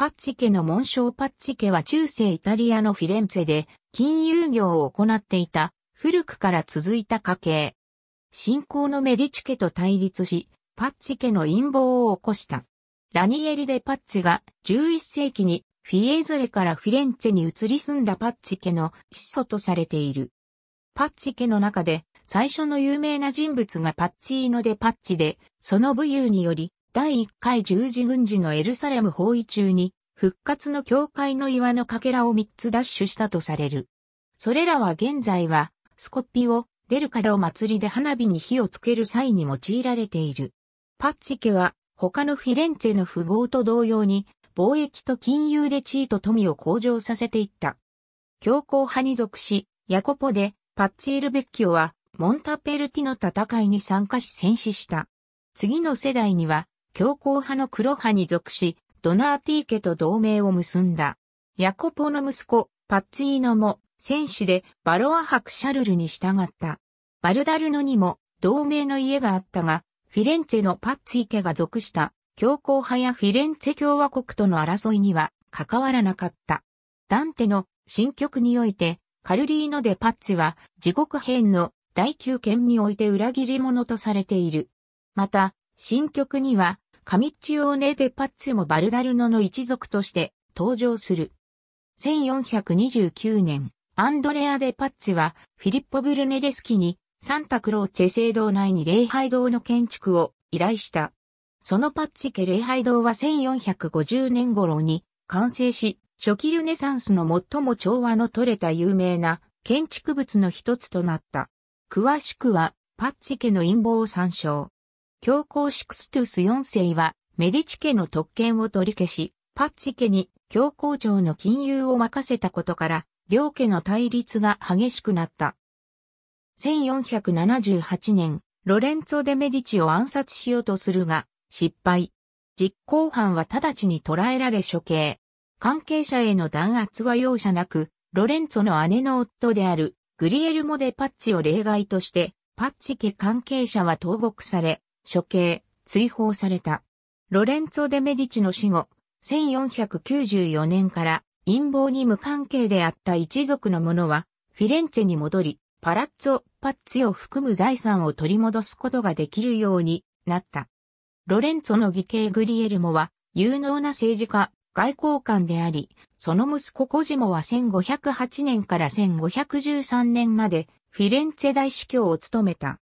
パッチ家の紋章パッチ家は中世イタリアのフィレンツェで金融業を行っていた古くから続いた家系。信仰のメディチ家と対立し、パッチ家の陰謀を起こした。ラニエリ・デ・パッチが11世紀にフィエーゾレからフィレンツェに移り住んだパッチ家の始祖とされている。パッチ家の中で最初の有名な人物がパッチーノ・デ・パッチで、その武勇により第1回十字軍事のエルサレム包囲中に復活の教会の岩のかけらを3つダッシュしたとされる。それらは現在はスコッピを出るからお祭りで花火に火をつける際に用いられている。パッチ家は他のフィレンツェの富豪と同様に貿易と金融で地位と富を向上させていった。強硬派に属し、ヤコポでパッチールベッキオはモンタペルティの戦いに参加し戦死した。次の世代には強硬派の黒派に属し、ドナーティー家と同盟を結んだ。ヤコポの息子、パッチーノも、戦士でバロア伯シャルルに従った。バルダルノにも同盟の家があったが、フィレンツェのパッツィ家が属した強硬派やフィレンツェ共和国との争いには関わらなかった。ダンテの新曲において、カルリーノ・デ・パッツィは地獄編の第9剣において裏切り者とされている。また、新曲には、カミッチオーネ・デ・パッツェもバルダルノの一族として登場する。1429年、アンドレア・デ・パッツェはフィリッポ・ブルネレスキにサンタクローチェ聖堂内に礼拝堂の建築を依頼した。そのパッチ家礼拝堂は1450年頃に完成し、初期ルネサンスの最も調和の取れた有名な建築物の一つとなった。詳しくは、パッチ家の陰謀を参照。教皇シクストゥス4世はメディチ家の特権を取り消し、パッチ家に教皇庁の金融を任せたことから、両家の対立が激しくなった。1478年、ロレンツォ・デ・メディチを暗殺しようとするが、失敗。実行犯は直ちに捕らえられ処刑。関係者への弾圧は容赦なく、ロレンツォの姉の夫であるグリエルモ・デ・パッチを例外として、パッチ家関係者は投獄され、処刑、追放された。ロレンツォ・デ・メディチの死後、1494年から陰謀に無関係であった一族の者は、フィレンツェに戻り、パラッツォ・パッツィを含む財産を取り戻すことができるようになった。ロレンツォの義兄グリエルモは、有能な政治家、外交官であり、その息子コジモは1508年から1513年までフィレンツェ大司教を務めた。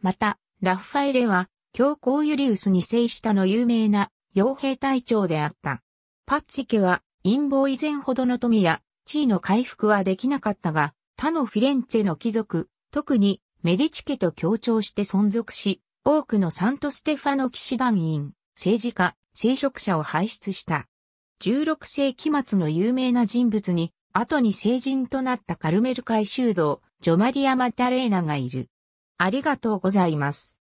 また、ラファエレは教皇ユリウスに制したの有名な傭兵隊長であった。パッチ家は陰謀以前ほどの富や地位の回復はできなかったが、他のフィレンツェの貴族、特にメディチ家と協調して存続し、多くのサントステファノ騎士団員、政治家、聖職者を輩出した。16世紀末の有名な人物に、後に聖人となったカルメル会修道、ジョマリア・マタレーナがいる。ありがとうございます。